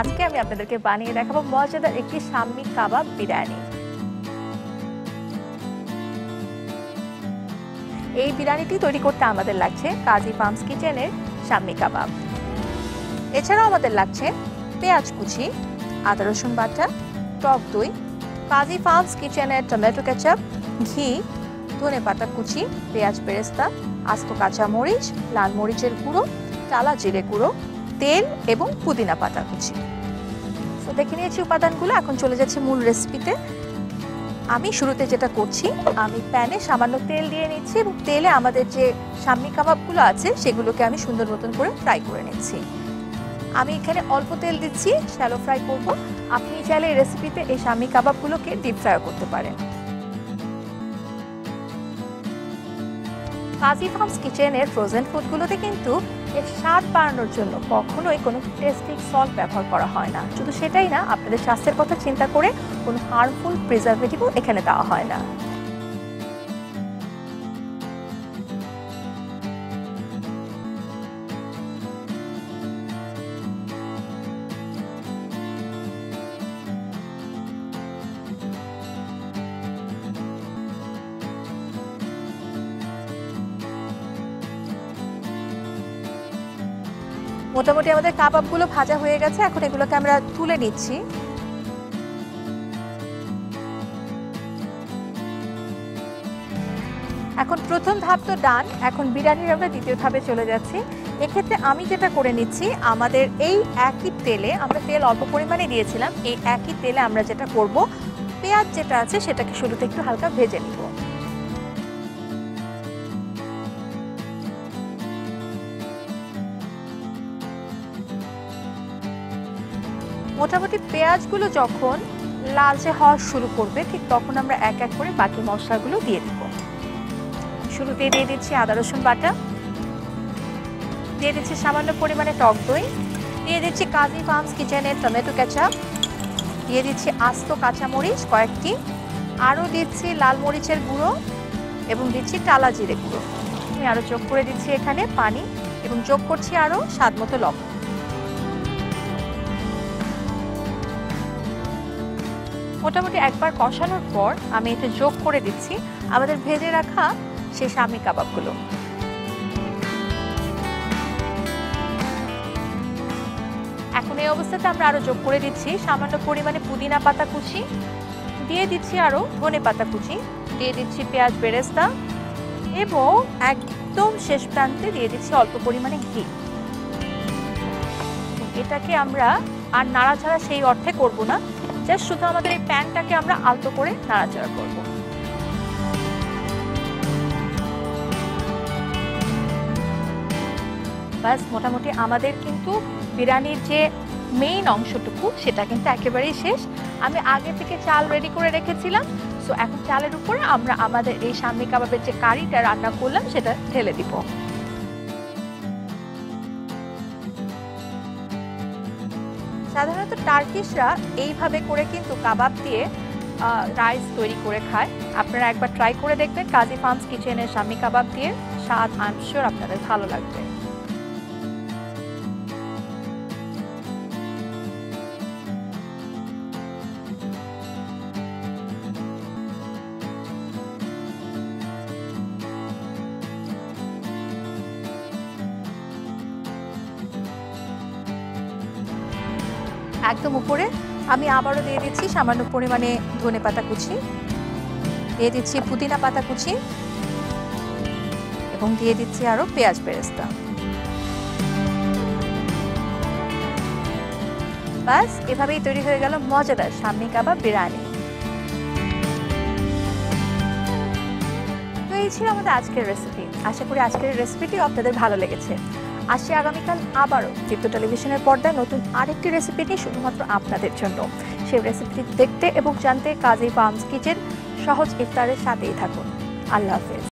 আজকে আমি আপনাদেরকে বানিয়ে দেখাবো মজাদার একটি সাম্মি কাবাব বিরিয়ানি। এই বিরিয়ানিটি তৈরি করতে আমাদের লাগছে কাজী ফার্মস কিচেনের সাম্মি কাবাব। এছাড়াও আমাদের লাগছে পেঁয়াজ কুচি, আদা রসুন বাটা, টক দই, কাজী ফার্মস কিচেনের টমেটো কেচাপ, ঘি, ধনে পাতা কুচি, পেঁয়াজ বেরেস্তা, আস্ত কাঁচা মরিচ, লাল মরিচের গুঁড়ো টালা জিরে গুঁড়ো তেল এবং পুদিনা পাতা কুচি। তো দেখে নিয়েছি উপাদানগুলো, এখন চলে যাচ্ছে মূল রেসিপিতে আমি শুরুতে যেটা করছি, আমি প্যানে সামান্য তেল দিয়ে নিচ্ছি এবং তেলে আমাদের যে সামনি কাবাবগুলো আছে, সেগুলোকে আমি সুন্দর মতন করে ফ্রাই করে নিচ্ছি। আমি এখানে অল্প তেল দিচ্ছি শ্যালো ফ্রাই করব। আপনি চাইলে এই রেসিপিতে এই সামনি কাবাবগুলোকে ডিপ ফ্রাইও করতে পারেন। কাজী ফার্মস কিচেনের ফ্রোজেন ফুডগুলোতে কিন্তু এর স্বাদ বাড়ানোর জন্য কখনোই কোনো টেস্টিং সল্ট ব্যবহার করা হয় না। শুধু সেটাই না, আপনাদের স্বাস্থ্যের কথা চিন্তা করে কোনো হার্মফুল প্রিজারভেটিভও এখানে দেওয়া হয় না। মোটামুটি আমাদের কাবাবগুলো ভাজা হয়ে গেছে, এখন এগুলোকে আমরা তুলে নিচ্ছি। এখন প্রথম ধাপ তো ডান, এখন বিরিয়ানির আমরা দ্বিতীয় ধাপে চলে যাচ্ছি। এক্ষেত্রে আমি যেটা করে নিচ্ছি, আমাদের এই একই তেলে আমরা তেল অল্প পরিমাণে দিয়েছিলাম, এই একই তেলে আমরা যেটা করব, পেঁয়াজ যেটা আছে সেটাকে শুরুতে একটু হালকা ভেজে নিব। মোটামুটি পেঁয়াজগুলো যখন লালচে হওয়া শুরু করবে, ঠিক তখন আমরা এক এক করে বাকি মশলাগুলো দিয়ে দিব। শুরুতে দিয়ে দিচ্ছি আদা, রসুন বাটা। দিয়ে দিচ্ছি সামান্য পরিমাণে টক দই। দিয়ে দিচ্ছি কাজী ফার্মস কিচেনের টমেটো কেচাপ। দিয়ে দিচ্ছি আস্ত কাঁচামরিচ কয়েকটি। আরও দিচ্ছি লাল মরিচের গুঁড়ো এবং দিচ্ছি টালা জিরে গুঁড়ো। আমি আরও যোগ করে দিচ্ছি এখানে পানি এবং যোগ করছি আরও স্বাদ মতো লবণ। মোটামুটি একবার কষানোর পর আমি এতে যোগ করে দিচ্ছি। আমাদের ভেজে রাখা সে স্বামী কাবাবগুলো। এখন এই অবস্থাতে আমরা আরও যোগ করে দিচ্ছি। সামান্য পরিমাণে পুদিনা পাতা কুচি। দিয়ে দিচ্ছি আরও ধনে পাতা কুচি। দিয়ে দিচ্ছি পেঁয়াজ বেরেস্তা। এবং একদম শেষ প্রান্তে দিয়ে দিচ্ছি অল্প পরিমাণে ঘি। এটাকে আমরা আর নাড়াচাড়া সেই অর্থে করব না। জাস্ট শুধু আমাদের এই প্যানটাকে আমরা আলতো করে নাড়াচাড়া করব। ব্যাস মোটামুটি আমাদের কিন্তু বিরিয়ানির যে মেইন অংশটুকু, সেটা কিন্তু একেবারেই শেষ। আমি আগে থেকে চাল রেডি করে রেখেছিলাম সো এখন চালের উপরে আমরা আমাদের এই সামনে কাবাবের যে কারিটা রান্না করলাম, সেটা ঢেলে দিব। সাধারণত টার্কিশরা এইভাবে করে কিন্তু কাবাব দিয়ে রাইস তৈরি করে খায়। আপনারা একবার ট্রাই করে দেখবেন। কাজী ফার্মস কিচেনের স্বামী কাবাব দিয়ে স্বাদ আই আপনাদের ভালো লাগবে। একদম উপরে। আমি আবারও দিয়ে দিচ্ছি সামান্য পরিমাণে ধনে পাতা কুচি। দিয়ে দিচ্ছি পুদিনা পাতা কুচি এবং দিয়ে দিচ্ছি আরও পেঁয়াজ বেরেস্তা। বাস, এভাবেই তৈরি হয়ে গেল মজাদার সামনে কাবাব বিরিয়ানি। তো এই ছিল আমাদের আজকের রেসিপি আশা করি আজকের রেসিপিটি আপনাদের ভালো লেগেছে। আসি আগামীকাল আবারও চিত্র টেলিভিশনের পর্দায় নতুন আরেকটি রেসিপি নিয়ে শুধুমাত্র আপনাদের জন্য। সেই রেসিপিটি দেখতে এবং জানতে কাজী ফার্মস কিচেন সহজ ইফতারের সাথেই থাকুন। আল্লাহ হাফেজ।